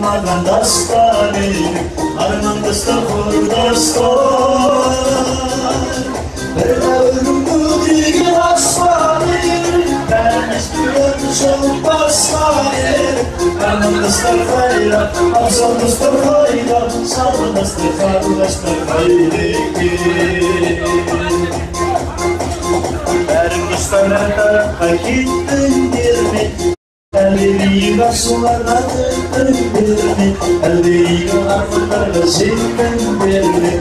Madan dastani, arman dastahur dastani. Ben ömrüm bu dilgi hastani, ben eskiden çok bastani. Ben dastahayla, absan dastahayla, sabah dastahayla, dastahayla. Sanata hakittin dirmi Elleri rasulara döndürme Elleri arzulara sevdendirme